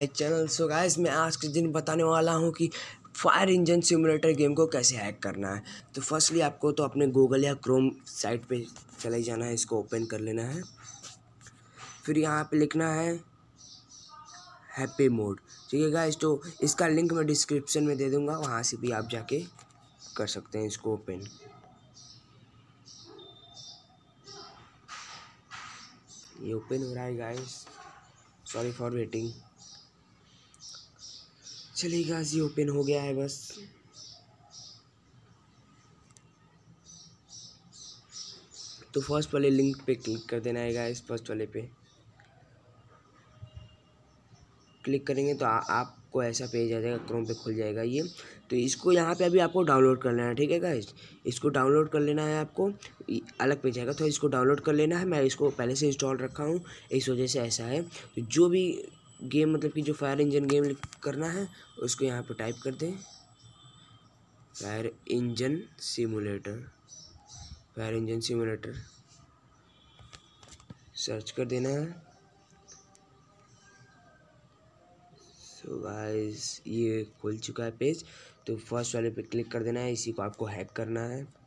Channel. So guys मैं आज के दिन बताने वाला हूँ कि फायर इंजन सिमुलेटर गेम को कैसे हैक करना है। तो फर्स्टली आपको तो अपने गूगल या क्रोम साइट पे चले जाना है, इसको ओपन कर लेना है। फिर यहाँ पे लिखना है हैप्पी मोड ठीक है गाइस तो इसका लिंक मैं डिस्क्रिप्शन में दे दूँगा, वहाँ से भी आप जाके कर सकते हैं इसको ओपन ये ओपन हो रहा है guys sorry for waiting guys ये ओपन हो गया है बस। तो फ़र्स्ट वाले लिंक पे क्लिक कर देना है गाइस फ़र्स्ट वाले पे। क्लिक करेंगे तो आ, आपको ऐसा पेज आ जाएगा क्रोम पे खुल जाएगा ये। तो इसको यहाँ पे अभी आपको डाउनलोड कर लेना है ठीक है गाइस इसको डाउनलोड कर लेना है आपको अलग पेज आएगा। तो इसको डाउनलोड कर लेना है मैं इसको पहले से इंस्टॉल रखा हूँ इस वजह से ऐसा है। तो जो भी गेम मतलब कि जो फायर इंजन गेम करना है, उसको यहाँ पे टाइप कर दें। Fire engine simulator fire engine simulator search कर देना है। सो गाइस ये खुल चुका है पेज। तो फ़र्स्ट वाले पे क्लिक कर देना है। इसी को आपको हैक करना है।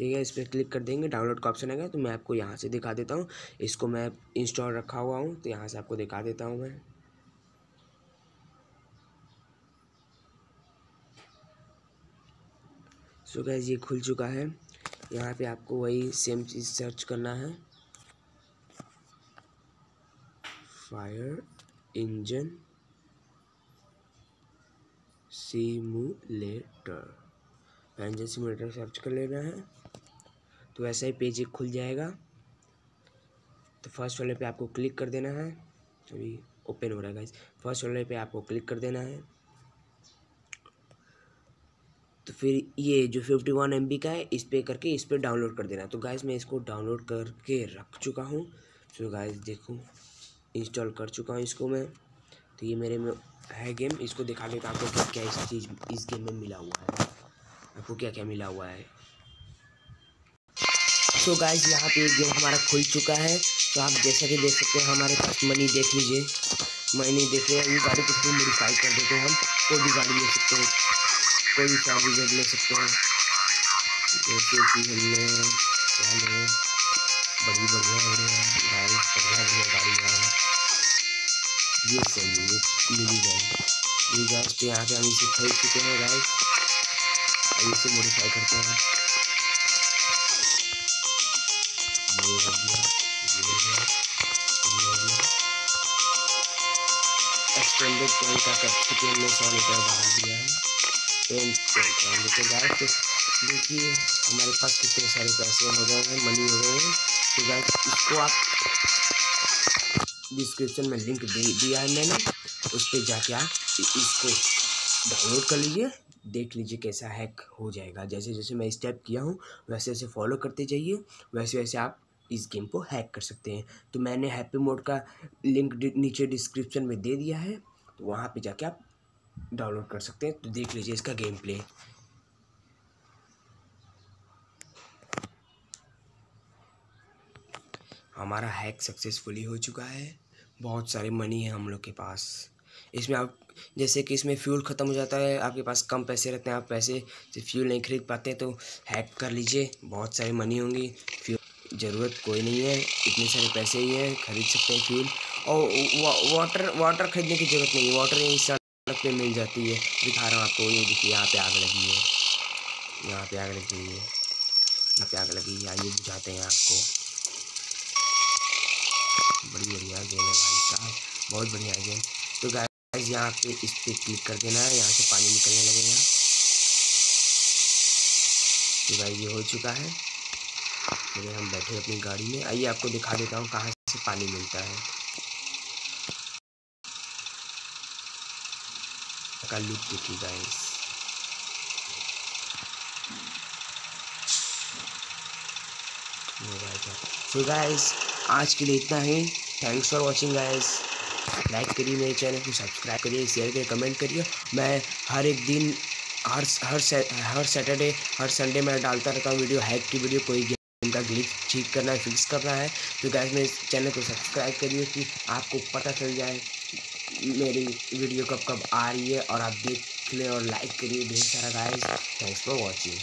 ठीक है, इस पर क्लिक कर देंगे डाउनलोड का ऑप्शन आएगा तो मैं आपको यहाँ से दिखा देता हूँ। इसको मैं इंस्टॉल रखा हुआ हूँ तो यहाँ से आपको दिखा देता हूँ मैं। सो गैस ये खुल चुका है। यहाँ पे आपको वही सेम चीज़ सर्च करना है। Fire engine simulator engine simulator search कर लेना है। तो वैसा ही पेज एक खुल जाएगा। तो फ़र्स्ट वाले पे आपको क्लिक कर देना है। अभी ओपन हो रहा है फ़र्स्ट वाले पे आपको क्लिक कर देना है। तो फिर ये जो फिफ्टी वन एम का है, इस पर करके इस पर डाउनलोड कर देना। तो गाइस मैं इसको डाउनलोड करके रख चुका हूँ। तो गाइस देखो इंस्टॉल कर चुका हूँ इसको मैं। तो ये मेरे में है गेम इसको दिखा देता आपको क्या क्या इस चीज़, इस गेम में मिला हुआ है। आपको क्या क्या मिला हुआ है। तो गाइज़ यहाँ पे गेम हमारा खुल चुका है। तो आप जैसा कि देख सकते हैं, हमारे पास मनी देख लीजिए। मनी देख हैं, ये गाड़ी को भी मॉडिफाई कर देते हैं हम। कोई भी गाड़ी ले सकते हैं। कोई भी चार्जर ले सकते हैं। जैसे कि हमने क्या बड़ी बढ़िया हो रही है। गाइस बढ़िया बढ़िया गाड़ी है ये सही ये मिली जाए ये गैस तो यहाँ पे हम इसे खरीद चुके हैं गाइस अब इसे मॉडिफाई करते हैं। एक्सटेंडेड पेन का कैपेसिटी हमने सौ लीटर बढ़ा दिया है। पेन पेन लेकिन गाइस देखिए, हमारे पास कितने सारे पैसे हो गए हैं मनी हो गए हैं। तो गाइस इसको आप डिस्क्रिप्शन में लिंक दे, दिया है मैंने। उस पर जाके आप इसको डाउनलोड कर लीजिए। देख लीजिए कैसा हैक हो जाएगा। जैसे जैसे मैं स्टेप किया हूँ वैसे वैसे फॉलो करते जाइए। वैसे वैसे आप इस गेम को हैक कर सकते हैं। तो मैंने हैप्पी मोड का लिंक नीचे डिस्क्रिप्शन में दे दिया है। तो वहाँ पे जाके आप डाउनलोड कर सकते हैं। तो देख लीजिए इसका गेम प्ले। हमारा हैक सक्सेसफुली हो चुका है। बहुत सारे मनी है हम लोग के पास। इसमें आप, जैसे कि इसमें फ्यूल ख़त्म हो जाता है, आपके पास कम पैसे रहते हैं, आप पैसे से फ्यूल नहीं खरीद पाते तो हैक कर लीजिए। बहुत सारी मनी होंगी। फ्यूल ज़रूरत कोई नहीं है इतने सारे पैसे ही हैं खरीद सकते हैं फ्यूल और वा, वाटर वाटर खरीदने की ज़रूरत नहीं है वाटर यहीं सड़क पे मिल जाती है। दिखा रहा हूँ आपको ये देखिए यहाँ पे आग लगी है। यहाँ पे आग लगी है। यहाँ पे आग लगी है आइए बुझाते हैं आपको। बड़ी बढ़िया गेम है भाई साहब बहुत बढ़िया गेम तो गाइस यहाँ पे इस पर क्लिक कर देना है यहाँ से पानी निकलने लगेगा। तो भाई ये हो चुका है। चलिए हम बैठे अपनी गाड़ी में। आइए आपको दिखा देता हूँ कहाँ से पानी मिलता है। का लुक देखिए गाइस सो गाइस आज के लिए इतना ही। Thanks for watching guys like करिए मेरे चैनल को सब्सक्राइब करिए शेयर करिए कमेंट करिए। मैं हर एक दिन, हर हर हर सैटरडे हर संडे में डालता रहता हूँ वीडियो हैक की वीडियो कोई का ग्लिच ठीक करना है फिक्स करना है। तो गैस मेरे चैनल को सब्सक्राइब करिए कि आपको पता चल जाए मेरी वीडियो कब कब आ रही है और आप देख लें और लाइक करिए। ढेर सारा गाइस थैंक्स फॉर वॉचिंग